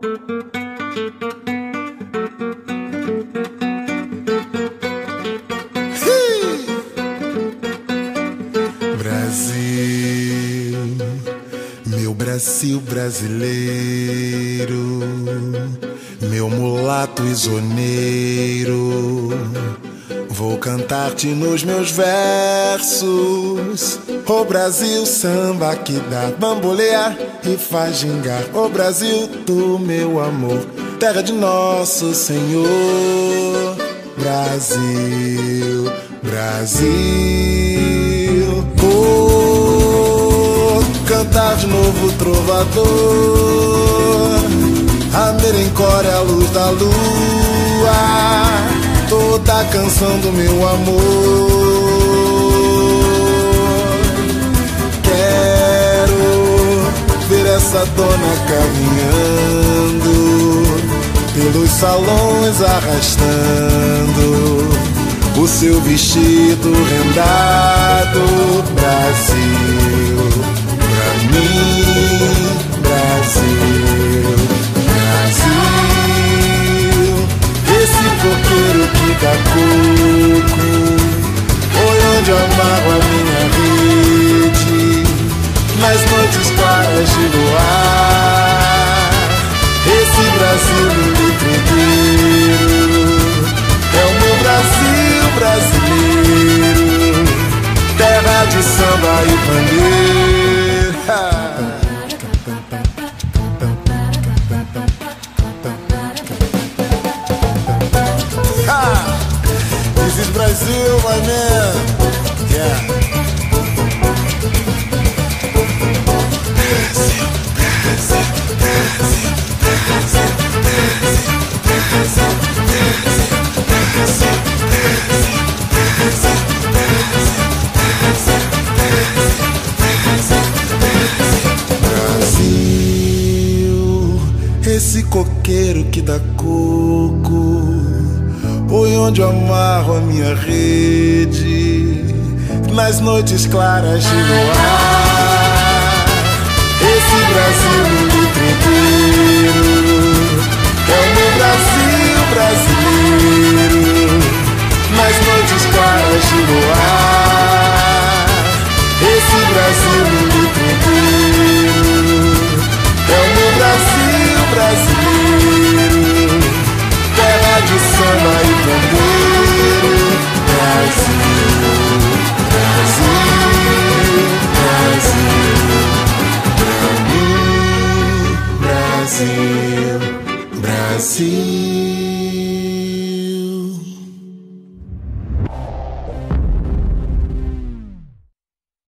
Brasil, meu Brasil brasileiro, meu mulato isoneiro. Cantar-te nos meus versos. O Brasil, samba que dá bambolear e faz gingar. O Brasil do meu amor, terra de nosso Senhor. Brasil, Brasil. Vou cantar de novo, trovador. A merencore, a luz da toda a canção do meu amor. Quero ver essa dona caminhando pelos salões arrastando o seu vestido rendado. Noites claras de luar. Esse Brasil lindo e tregueiro é o meu Brasil brasileiro, terra de samba e bandeira. Brazil, my man. Yeah. Coqueiro que dá coco, foi onde eu amarro a minha rede, nas noites claras de luar. Esse Brasil lindo e tranquilo, é o meu Brasil brasileiro, nas noites claras de luar. Esse Brasil lindo Brasil, Brasil,